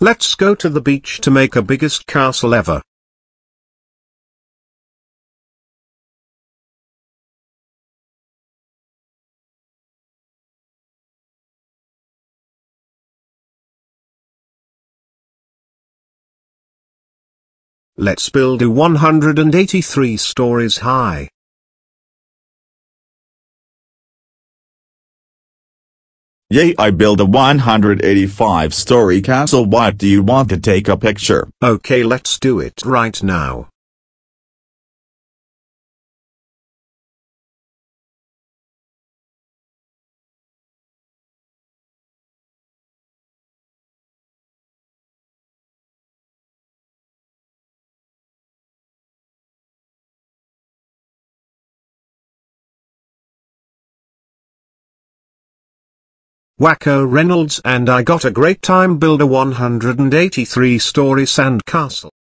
Let's go to the beach to make a biggest castle ever. Let's build a 183 stories high. Yay I build a 185 story castle what do you want to take a picture? Okay let's do it right now. Wakko Reynolds and I got a great time build a 183 story sand castle.